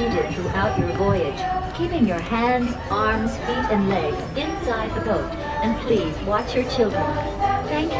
seated throughout your voyage, keeping your hands, arms, feet, and legs inside the boat. And please watch your children. Thank you.